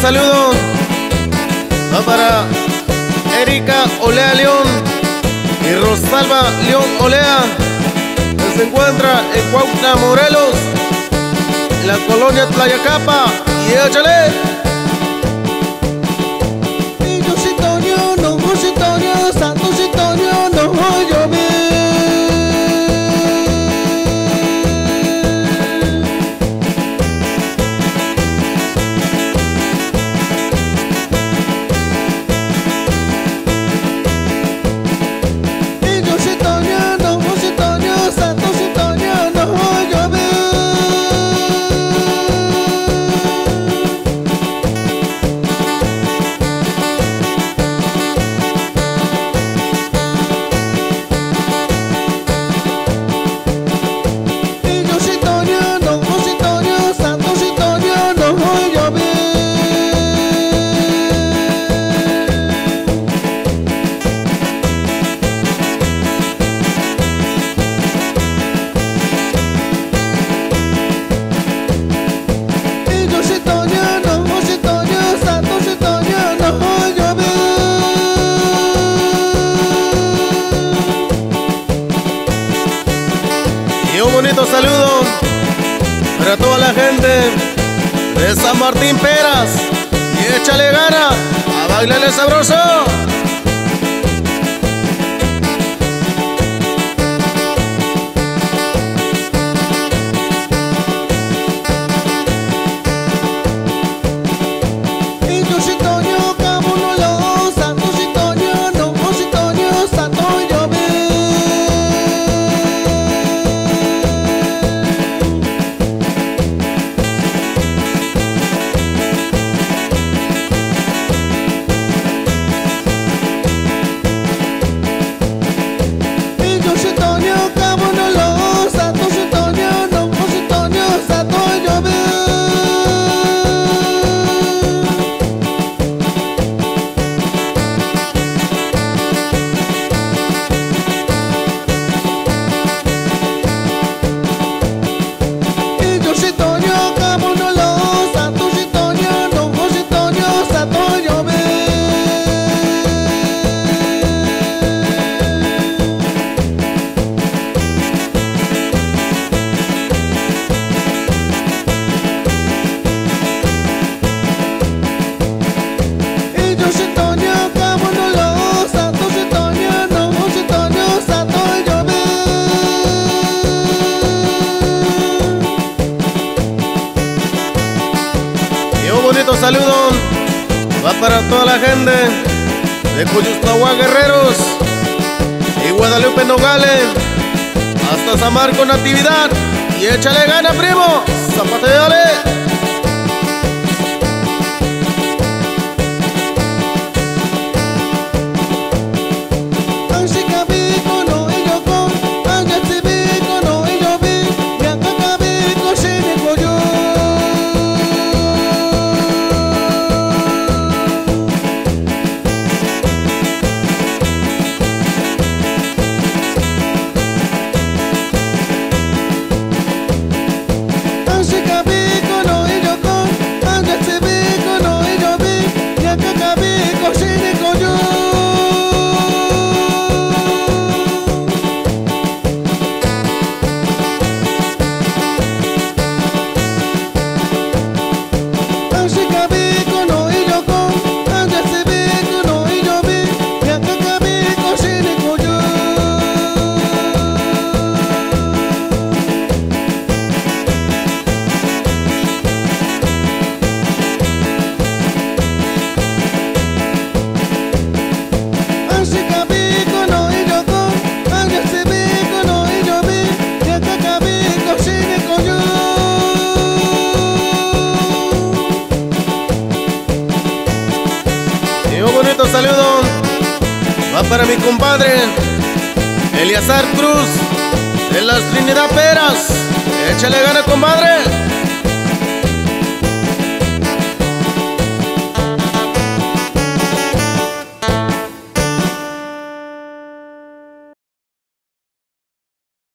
saludo va para Erika Olea León y Rosalba León Olea. Que se encuentra en Cuautla, Morelos en la colonia Tlayacapa. Y échale para toda la gente de San Martín Peras. Y échale gana a bailarle sabroso. Saludo. Va para toda la gente de Cuyustahua Guerreros y Guadalupe Nogales. Hasta San Marco Natividad y échale gana primo, zapateale. Para mi compadre Eliazar Cruz de las Trinidad Peras. Échale gana, compadre.